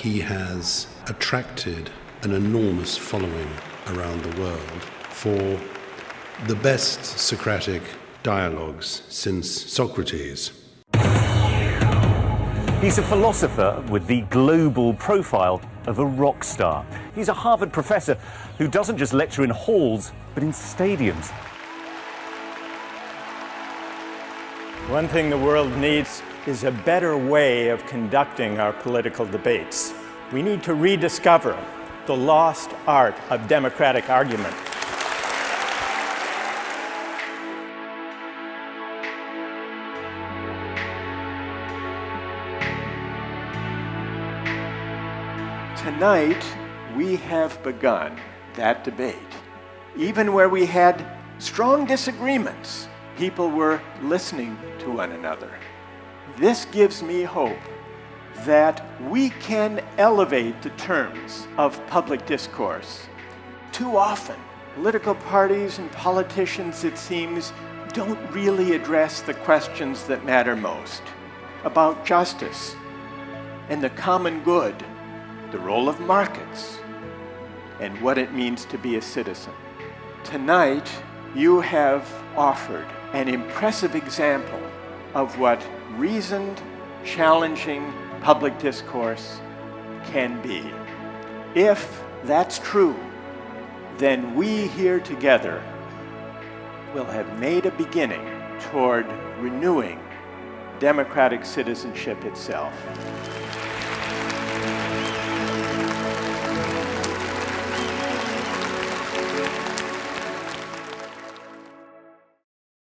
he has attracted an enormous following around the world for the best Socratic dialogues since Socrates. He's a philosopher with the global profile of a rock star. He's a Harvard professor who doesn't just lecture in halls, but in stadiums. One thing the world needs is a better way of conducting our political debates. We need to rediscover the lost art of democratic argument. Tonight, we have begun that debate. Even where we had strong disagreements, people were listening to one another. This gives me hope that we can elevate the terms of public discourse. Too often, political parties and politicians, it seems, don't really address the questions that matter most about justice and the common good, the role of markets, and what it means to be a citizen. Tonight, you have offered an impressive example of what reasoned, challenging public discourse can be. If that's true, then we here together will have made a beginning toward renewing democratic citizenship itself.